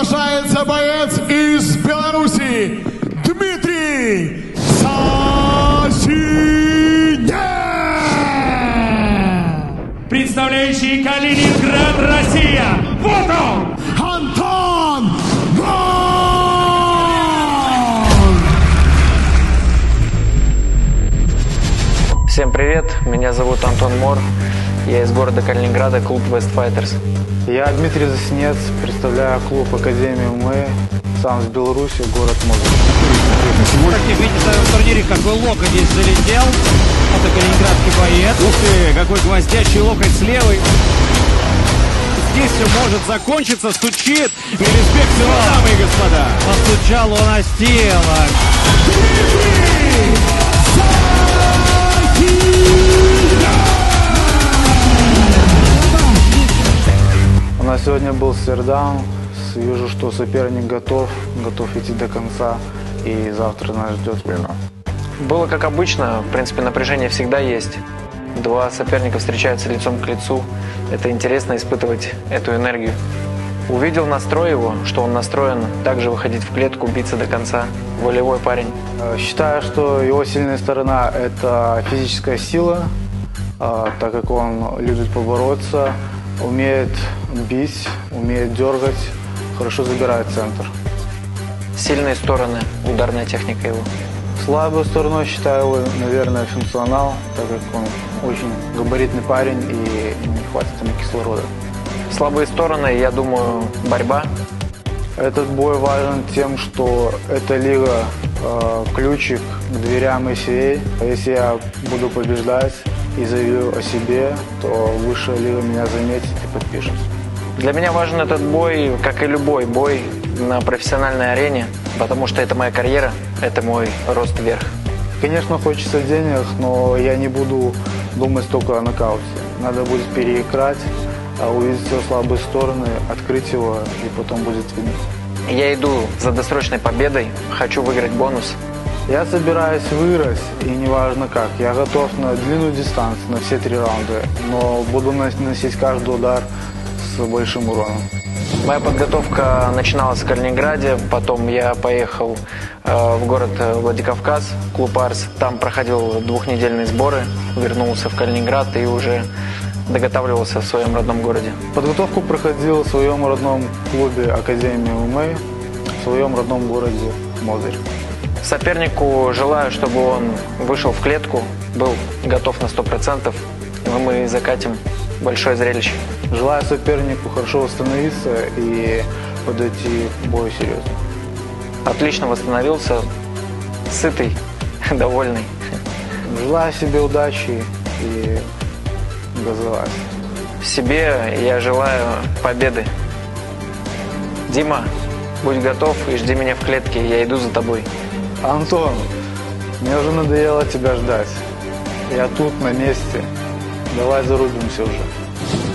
приглашается боец из Беларуси Дмитрий Сасине! Представляющий Калининград, Россия. Вот он! Антон Гон! Всем привет, меня зовут Антон Мор, я из города Калининграда, клуб West Fighters. Я Дмитрий Засинец, представляю клуб Академии МЭ, сам из Беларуси, город Мозырь. Как видите, в турнире какой локоть здесь залетел. Это калининградский боец. Ух ты, какой гвоздящий локоть с левой. Здесь все может закончиться, стучит. Мелизбек всего, дамы и господа. Постучал он о тело. У нас сегодня был сердаун. Вижу, что соперник готов, готов идти до конца. И завтра нас ждет война. Было как обычно, в принципе, напряжение всегда есть. Два соперника встречаются лицом к лицу. Это интересно испытывать эту энергию. Увидел настрой его, что он настроен также выходить в клетку, биться до конца. Волевой парень. Э, Считаю, что его сильная сторона – это физическая сила, э, так как он любит побороться, умеет бить, умеет дергать, хорошо забирает центр. Сильные стороны, ударная техника его. Слабой стороной считаю его, наверное, функционал, так как он очень габаритный парень и не хватит ему кислорода. Слабые стороны, я думаю, борьба. Этот бой важен тем, что эта лига э, ключик к дверям ACA. Если я буду побеждать и заявлю о себе, то высшая лига меня заметит и подпишет. Для меня важен этот бой, как и любой бой на профессиональной арене, потому что это моя карьера, это мой рост вверх. Конечно, хочется денег, но я не буду думать только о нокауте. Надо будет переиграть, а увидеть его слабые стороны, открыть его, и потом будет видно. Я иду за досрочной победой, хочу выиграть бонус. Я собираюсь выиграть, и неважно как. Я готов на длинную дистанцию, на все три раунда, но буду наносить каждый удар с большим уроном. Моя подготовка начиналась в Калининграде, потом я поехал э, в город э, Владикавказ, клуб Арс. Там проходил двухнедельные сборы, вернулся в Калининград и уже доготавливался в своем родном городе. Подготовку проходил в своем родном клубе Академии УМЭ, в своем родном городе Мозырь. Сопернику желаю, чтобы он вышел в клетку, был готов на 100%, и мы закатим большое зрелище. Желаю сопернику хорошо восстановиться и подойти к бою серьезно. Отлично восстановился, сытый, довольный. Желаю себе удачи и газовать. Себе я желаю победы. Дима, будь готов и жди меня в клетке, я иду за тобой. Антон, мне уже надоело тебя ждать. Я тут, на месте. Давай зарубимся уже.